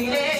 Yeah.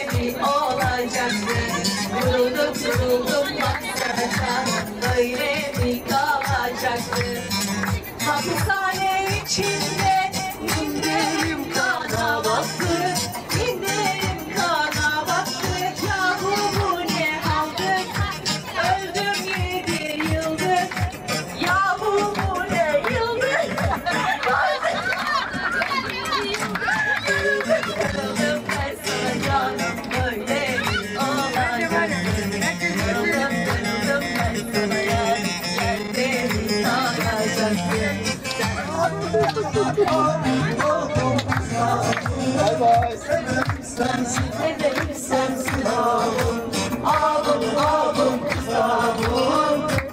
Sensin. Severim sensin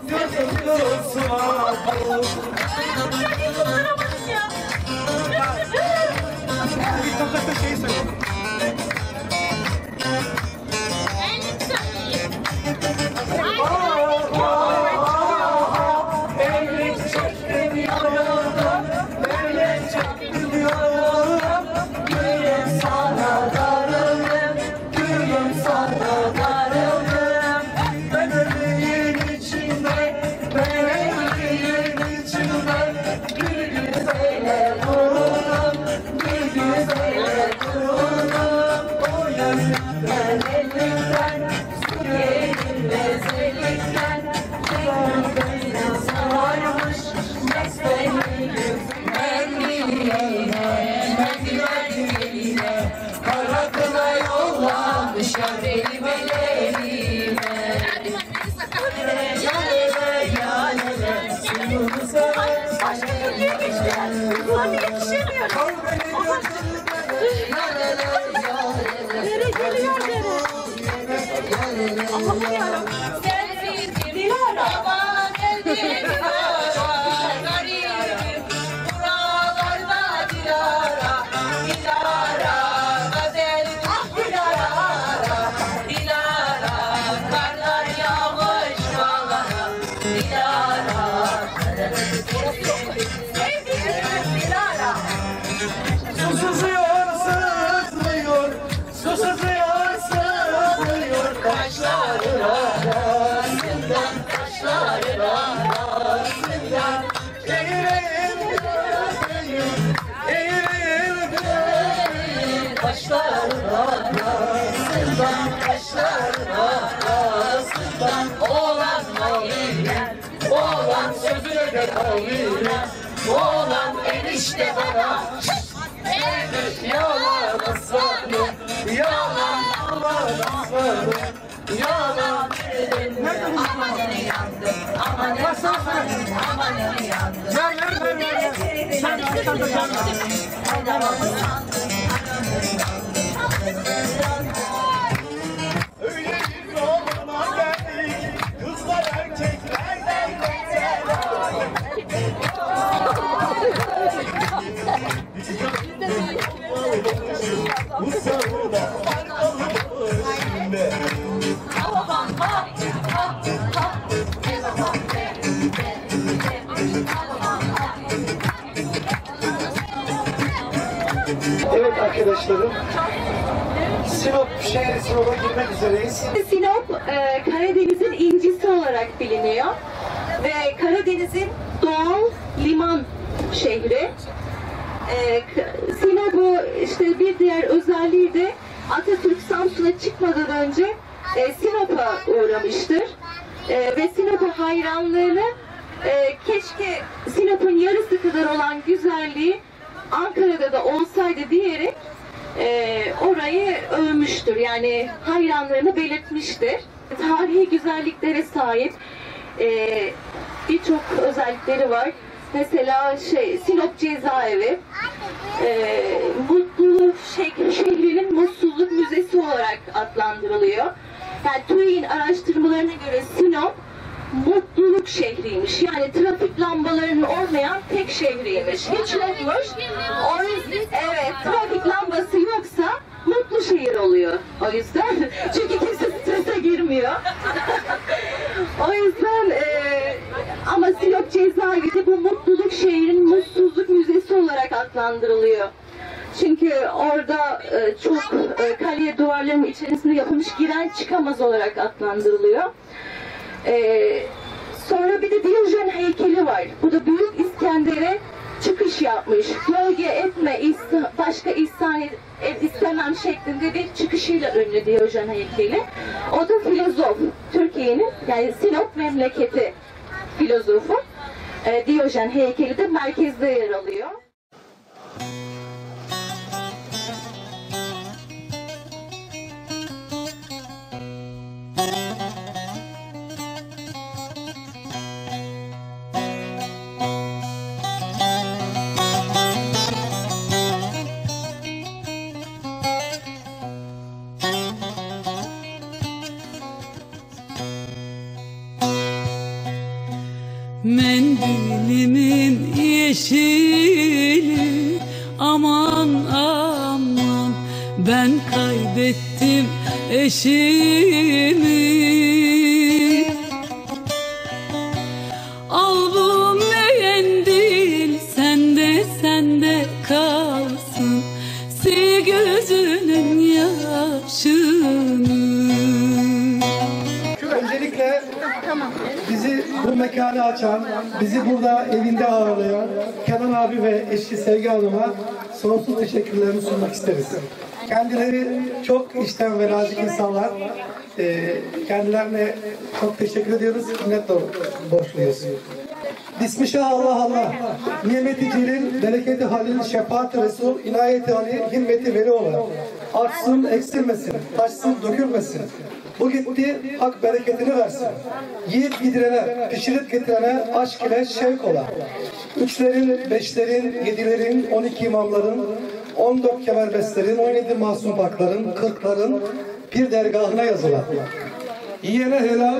Severim sensin ağabeyim eğileyim. Taşların arasından Taşların arasından Oğlan maviler Oğlan sözüne de maviler Oğlan enişte bana Yalan aslanım, yalan yalan aslanım. Yalan. Aman ne yandım Aman ne aman aman ne yandım Ver, ver, ver, ver, ver. Sen arkanda sen ver. Öyle bir zamana geldik, kızlar erkeklerden beter. Evet arkadaşlarım, Sinop şehri Sinop'a girmek üzereyiz. Sinop e, Karadeniz'in incisi olarak biliniyor ve Karadeniz'in doğal liman şehri. E, Sinop'u işte bir diğer özelliği de Atatürk Samsun'a çıkmadan önce e, Sinop'a uğramıştır. E, ve Sinop'a hayranlığını keşke Sinop'un yarısı kadar olan güzelliği Ankara'da da olsaydı diyerek e, orayı övmüştür. Yani hayranlarını belirtmiştir. Tarihi güzelliklere sahip e, birçok özellikleri var. Mesela şey Sinop Cezaevi e, mutluluk şehrinin mutsuzluk müzesi olarak adlandırılıyor. Yani TÜİ'nin araştırmalarına göre Sinop mutluluk şehriymiş. Yani trafik lambalarının olmayan tek şehriymiş. Hiç yokmuş. O yüzden evet trafik lambası yoksa mutlu şehir oluyor. O yüzden çünkü kimse strese girmiyor. o yüzden e, ama Sinop cezaevi bu mutluluk şehrin mutsuzluk müzesi olarak adlandırılıyor. Çünkü orada e, çok e, kale duvarlarının içerisinde yapılmış giren çıkamaz olarak adlandırılıyor. E, sonra bir de Diyojen heykeli var. Bu da Büyük İskender'e çıkış yapmış. Gölge etme, is- başka ihsan et- istemem şeklinde bir çıkışıyla ünlü Diyojen heykeli. O da filozof. Türkiye'nin yani Sinop memleketi filozofu. E, Diyojen heykeli de merkezde yer alıyor. Sonsuz teşekkürlerimi sunmak isteriz. Kendileri çok içten ve nazik insanlar. Ee, kendilerine çok teşekkür ediyoruz. Minnet borçluyuz. Bismillah Allah Allah. Nimeti celil, bereketi halil, şefaat Resul, inayeti Ali, himmeti veli ola. Artsın, eksilmesin, taşsın, dökülmesin. Bu gitti, hak bereketini versin. Yiğit gidirene, pişirip getirene, aşk ile şevk ola. Üçlerin, beşlerin, yedilerin, on iki imamların, on dört kemerbestlerin, on yedi masum pakların, kırkların, bir dergahına yazılan. Yiyene helal,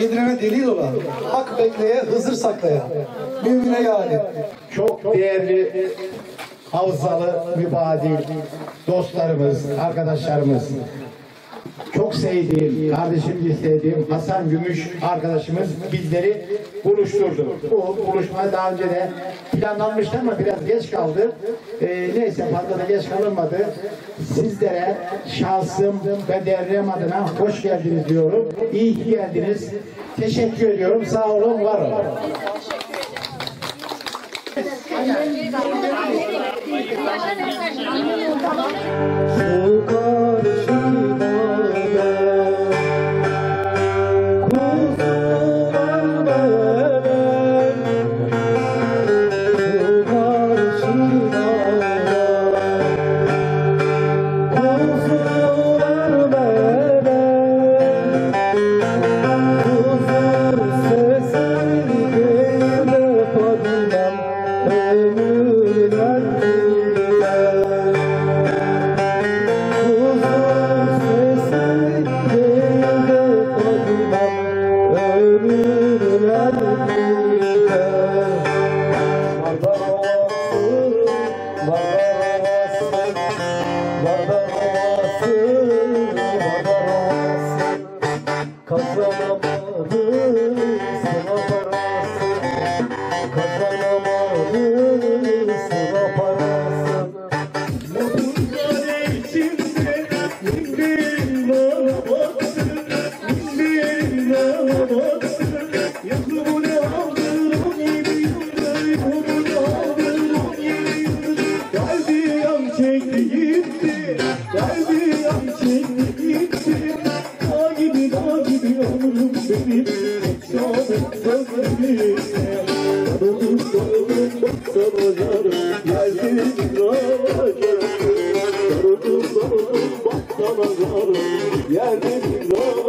yedirene delil olan, hak bekleye, hızır saklaya, mümine yani. çok değerli havzalı mübadil dostlarımız, arkadaşlarımız. Çok sevdiğim, kardeşimci sevdiğim Hasan Gümüş arkadaşımız bizleri buluşturdu. Bu buluşma daha önce de planlanmıştı ama biraz geç kaldı. Ee, neyse fazla da geç kalınmadı. Sizlere şahsım ve derneğim adına hoş geldiniz diyorum. İyi ki geldiniz. Teşekkür ediyorum. Sağ olun, var olun. Şu Yok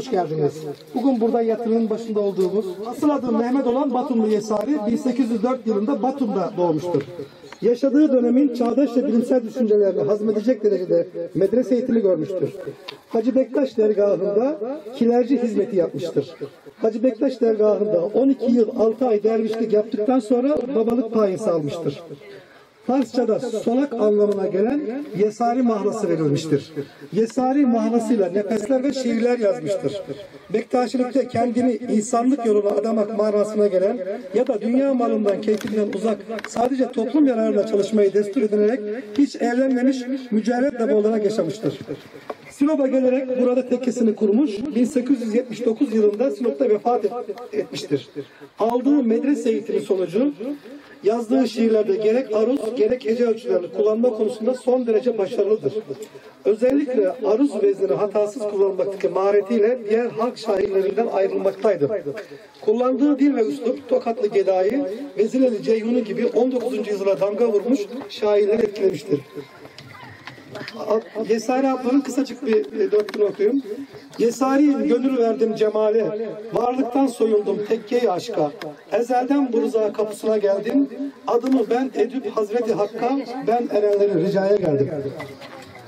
hoş geldiniz. Bugün burada yatırımın başında olduğumuz, asıl adı Mehmet olan Batumlu Yesari 1804 yılında Batum'da doğmuştur. Yaşadığı dönemin çağdaş ve bilimsel düşüncelerini hazmedecek derecede medrese eğitimi görmüştür. Hacı Bektaş dergahında kilerci hizmeti yapmıştır. Hacı Bektaş dergahında 12 yıl 6 ay dervişlik yaptıktan sonra babalık payesi almıştır. Farsçada solak anlamına gelen Yesari mahlası verilmiştir. Yesari mahlasıyla nefesler ve şiirler yazmıştır. Bektaşilikte kendini insanlık yoluna adamak manasına gelen ya da dünya malından, keyfinden uzak sadece toplum yararına çalışmayı destur edinerek hiç evlenmemiş mücerret olarak yaşamıştır. Sinop'a gelerek burada tekkesini kurmuş. 1879 yılında Sinop'ta vefat et- etmiştir. Aldığı medrese eğitimi sonucu yazdığı şiirlerde gerek aruz gerek hece ölçülerini kullanma konusunda son derece başarılıdır. Özellikle aruz veznini hatasız kullanmaktaki maharetiyle diğer halk şairlerinden ayrılmaktaydı. Kullandığı dil ve üslup Tokatlı Gedai, Vezireli Ceyhun'u gibi 19. yüzyıla damga vurmuş şairleri etkilemiştir. Yesari ablanın kısacık bir dörtlüğünü okuyayım. Yesari gönül verdim cemale, varlıktan soyuldum tekkeyi aşka. Ezelden bu rıza kapısına geldim, adımı ben edip Hazreti Hakk'a, ben erenleri ricaya geldim.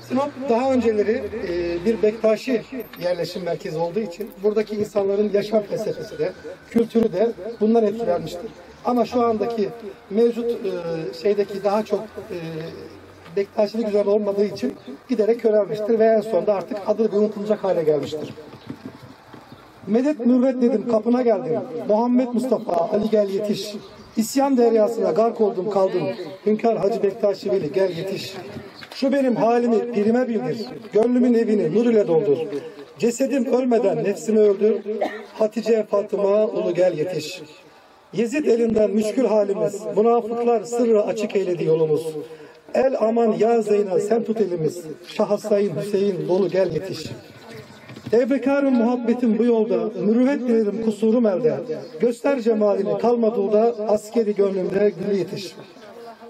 Sinop daha önceleri e, bir Bektaşi yerleşim merkezi olduğu için buradaki insanların yaşam felsefesi de, kültürü de bundan etkilenmiştir. Ama şu andaki mevcut e, şeydeki daha çok e, Bektaşilik üzerine olmadığı için giderek körelmiştir ve en sonunda artık adı bir unutulacak hale gelmiştir. Medet mürvet dedim kapına geldim. Muhammed Mustafa Ali gel yetiş. İsyan deryasına gark oldum kaldım. Hünkar Hacı Bektaşi Veli gel yetiş. Şu benim halimi pirime bildir. Gönlümün evini nur ile doldur. Cesedim ölmeden nefsimi öldür. Hatice Fatıma ulu gel yetiş. Yezid elinden müşkül halimiz. Münafıklar sırrı açık eyledi yolumuz. El aman ya Zeyna sen tut elimiz. Şah Hasayn Hüseyin dolu gel yetiş. Tevbekarım muhabbetim bu yolda, mürüvvet dilerim kusurum elde. Göster cemalini kalmadı o da, askeri gönlümde gülü yetiş.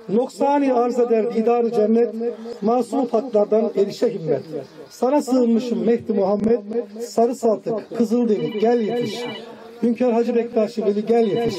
Noksani arz eder didarı cennet, masum patlardan erişe himmet. Sana sığınmışım Mehdi Muhammed, sarı saltık, kızıl deli gel yetiş. Hünkar Hacı Bektaşi Veli gel yetiş.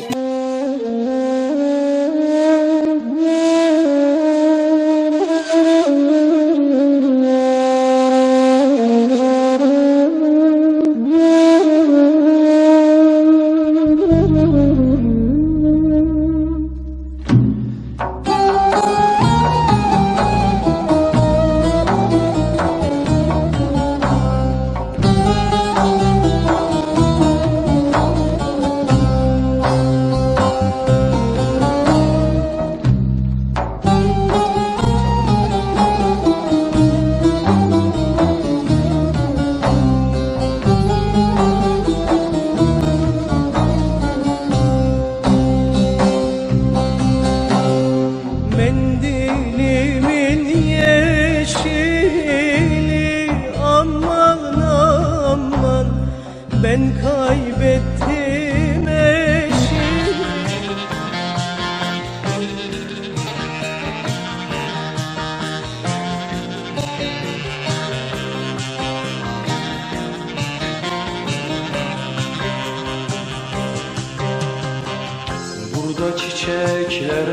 Burada çiçekler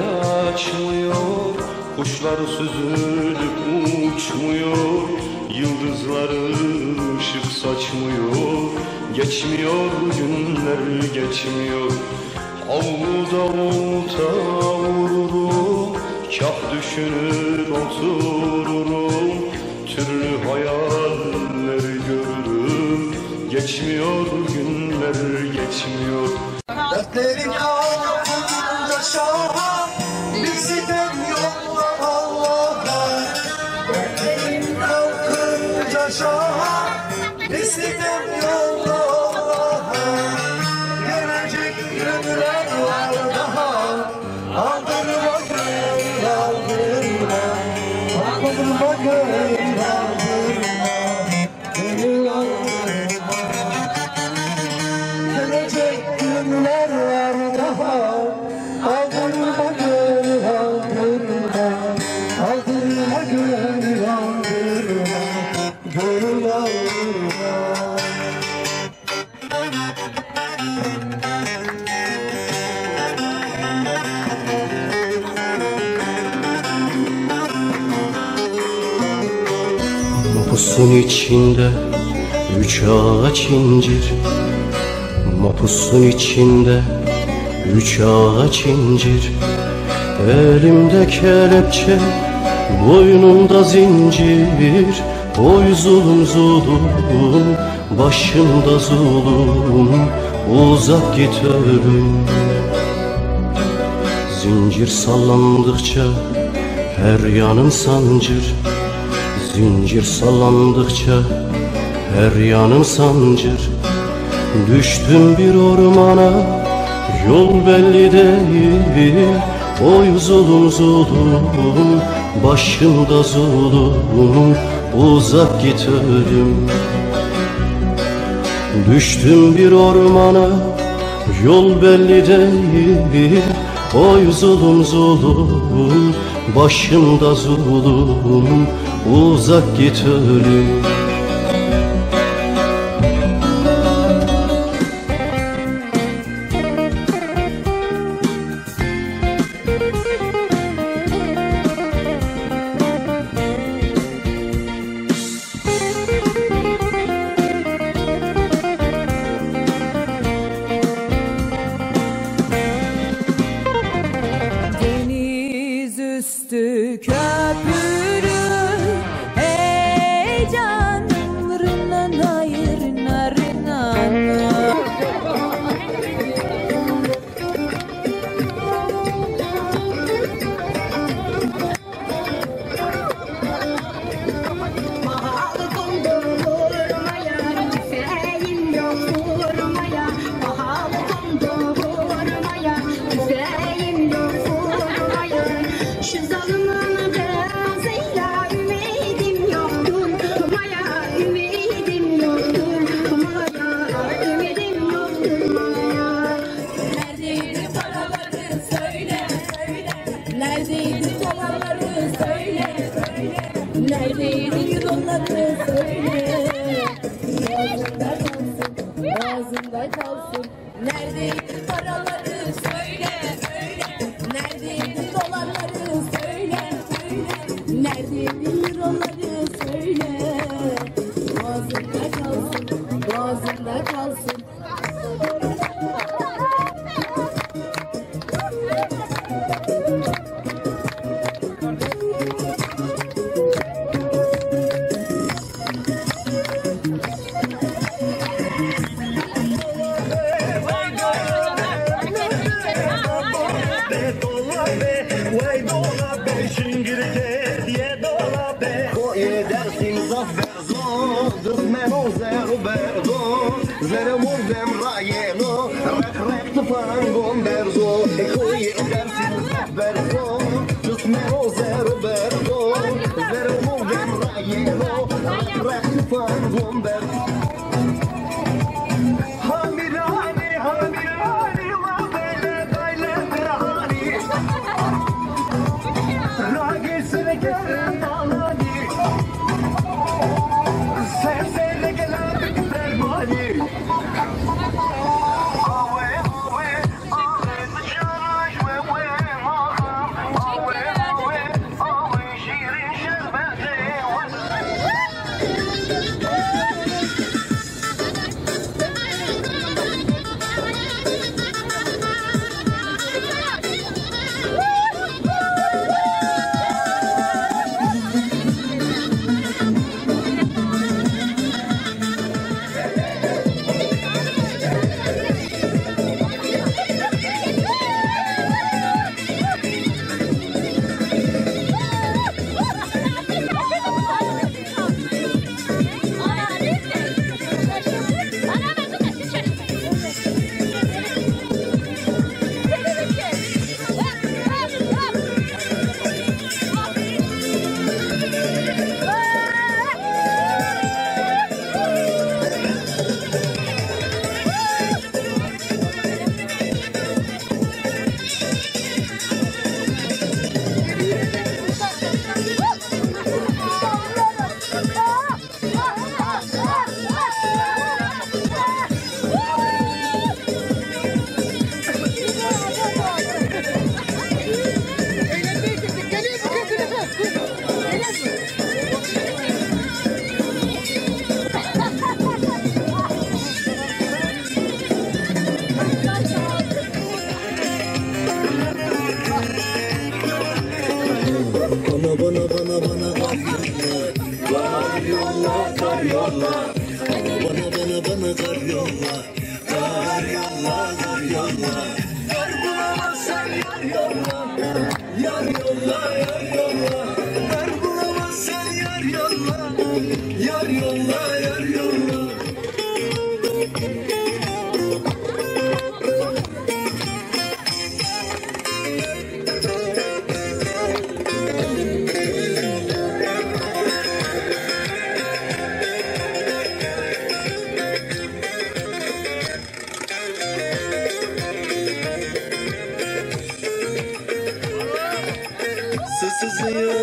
açmıyor Kuşlar süzülüp uçmuyor Yıldızları ışık saçmıyor. Geçmiyor günler geçmiyor. Avluda olta vururum Kah düşünür otururum. Türlü hayaller görürüm. Geçmiyor günler geçmiyor. Dertlerin altında şaha Bizi dem yolla Allah'a. Dertlerin altında şaha Bizi dem yolla Allah'a. Gelecek günler var daha. Aldırma gönül aldırma Aldırma gönül içinde üç ağaç incir. Mapusun içinde üç ağaç incir. Elimde kelepçe, boynumda zincir. Oy zulüm zulüm, başımda zulüm. Uzak git ölüm. Zincir sallandıkça her yanım sancır Zincir sallandıkça her yanım sancır. Düştüm bir ormana yol belli değil. Oy zulüm zulüm başımda zulüm. Uzak git ölüm Düştüm bir ormana yol belli değil. Oy zulüm zulüm başımda zulüm Uzak git ölüm. Üstü köprü Ağzında kalsın. Neredeydi paraları söyle rek tufan gomberzo Ekoye dersin zafer zor Dızmeno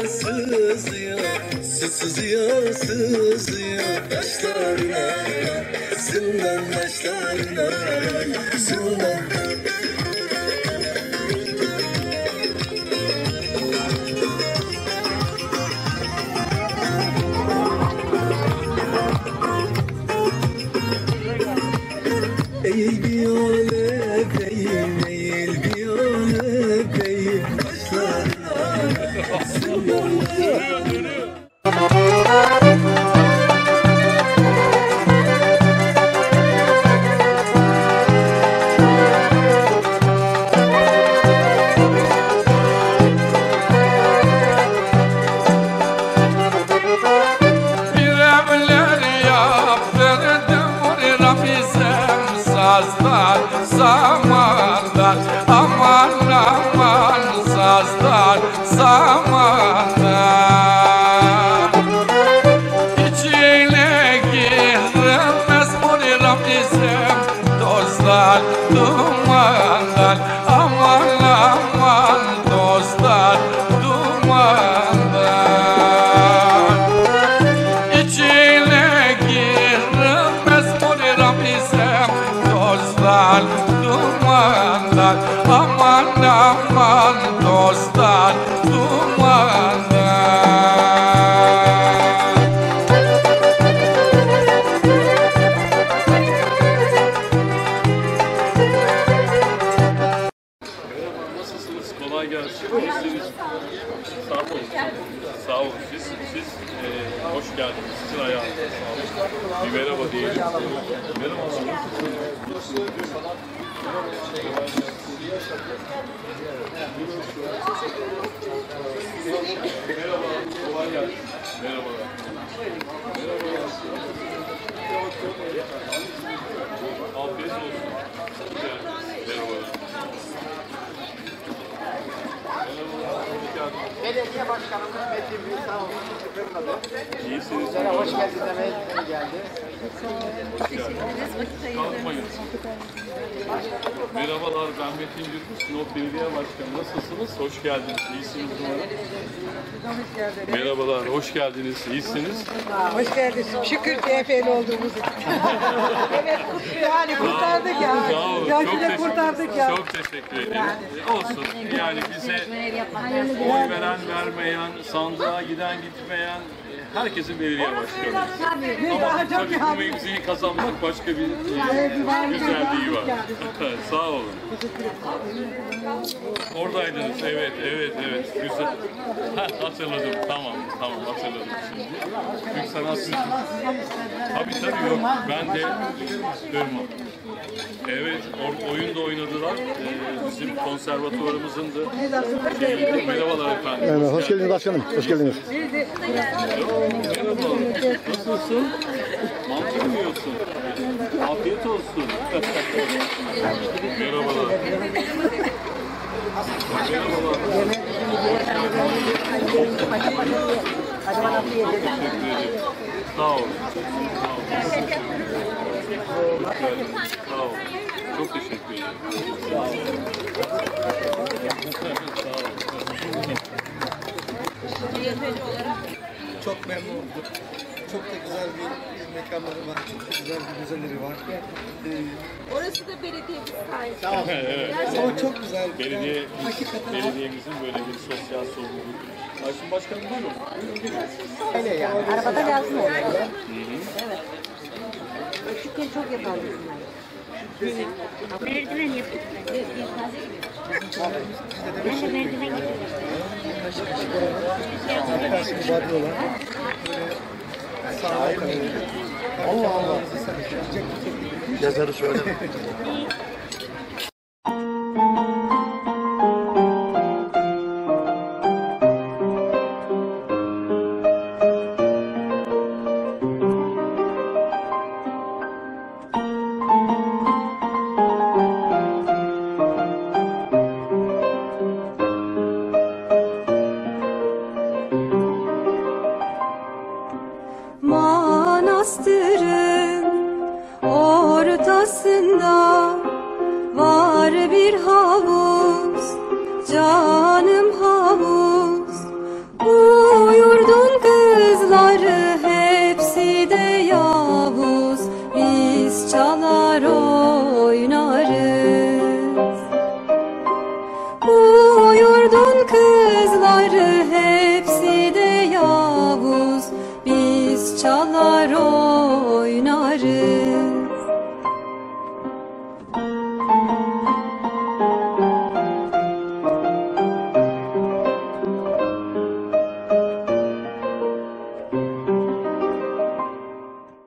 Sızıyor, sızıyor, sızıyor, Taşlarına, zindan taşlarına, zindan Aman aman sazdan samandan Merhaba. Merhaba. Geldiniz. Belediye Başkanımız Metin Bey sağ olsun kırmadı. İyisiniz. Hoş geldin demeye geldi. Kalkmayın. Merhabalar ben Metin Gürbüz, Sinop Belediye Başkanı. Nasılsınız? Hoş geldiniz. İyisiniz umarım. Merhabalar, hoş geldiniz. İyisiniz. Hoş geldiniz. Şükür efe'li olduğumuz için. evet, yani kurtardık ya. Sağ olun. Çok, teşekkür, kurtardık ya. çok teşekkür ederim. Olsun. Yani bize oy veren, vermeyen, sandığa giden, gitmeyen e, herkesin başkanı. Biz Ama tabii bu mevziyi kazanmak başka bir e, güzelliği var. Sağ olun. Oradaydınız. Evet, evet, evet. Güzel. Heh, hatırladım. Tamam, tamam hatırladım şimdi. Türk Sanat Müziği. Tabii tabii yok. Ben de Irmak. Evet, or, oyun da oynadılar. Ee, bizim konservatuvarımızın da şeyiydi. Merhabalar efendim. Evet, hoş geldiniz başkanım. Hoş geldiniz. Merhaba. Nasılsın? Mantı mı yiyorsun? Afiyet olsun. Merhabalar. Merhabalar. Sağ ol. Sağ ol. Sağ ol. Çok teşekkür ederim. Sağ ol. Sağ ol. Çok memnun olduk. Çok da güzel bir mekanları var. Çok da güzel bir müzeleri var. Ee, Orası da belediyemiz sayesinde. Evet. ama çok güzel. Belediye, hakikaten belediyemizin böyle bir sosyal sorumluluğu. Ayşin Başkanım buyurun. Öyle yani. Arabada öyle. Evet. Küçükken çok yapardık bunları. Merdiven yaptık. Ben de merdiven sağlık Allah Allah. Yazarı söyle.